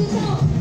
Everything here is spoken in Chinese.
接受